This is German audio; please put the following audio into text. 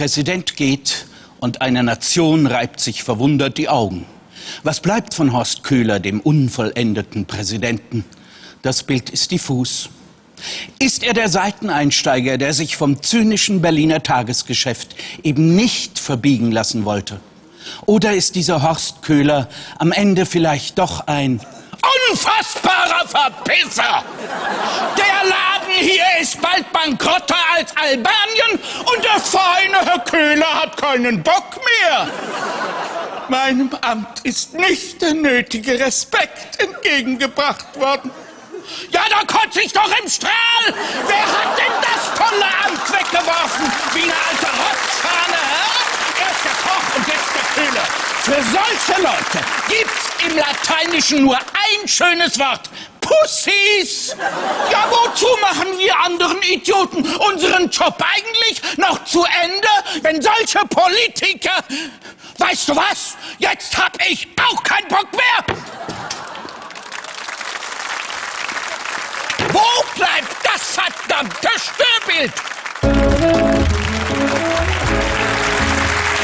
Präsident geht und eine Nation reibt sich verwundert die Augen. Was bleibt von Horst Köhler, dem unvollendeten Präsidenten? Das Bild ist diffus. Ist er der Seiteneinsteiger, der sich vom zynischen Berliner Tagesgeschäft eben nicht verbiegen lassen wollte? Oder ist dieser Horst Köhler am Ende vielleicht doch ein unfassbarer Verpisser? Der Laden hier ist bald bankrotter Albanien und der feine Herr Köhler hat keinen Bock mehr. Meinem Amt ist nicht der nötige Respekt entgegengebracht worden. Ja, da kotze ich doch im Strahl! Wer hat denn das tolle Amt weggeworfen? Wie eine alte Rotzfahne, hä? Erst der Koch und jetzt der Köhler. Für solche Leute gibt's im Lateinischen nur ein schönes Wort. Pussys! Ja, wozu machen wir anderen Idioten unseren Job eigentlich noch zu Ende, wenn solche Politiker... Weißt du was? Jetzt hab ich auch keinen Bock mehr! Wo bleibt das verdammte Störbild?